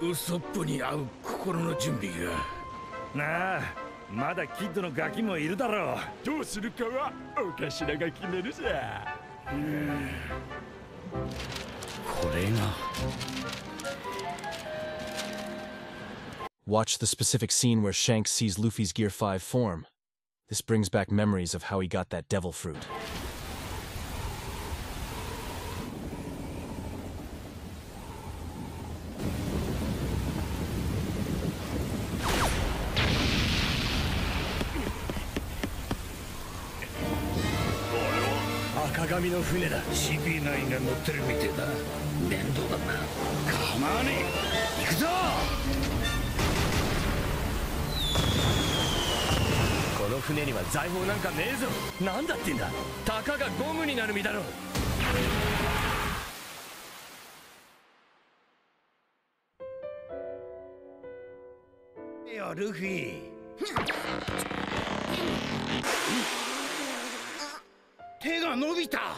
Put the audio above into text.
ウソップに会う心の準備がなあまだキッドのガキもいるだろうどうするかはお頭が決めるさこれが Watch the specific scene where Shanks sees Luffy's Gear 5 form. This brings back memories of how he got that devil fruit. 赤髪の船だ。CP9 が乗ってるみてえだ。面倒だな。構わねえ。行くぞ。この船には財宝なんかねえぞ。なんだってんだ。たかがゴムになる身だろよルフィ手が伸びた。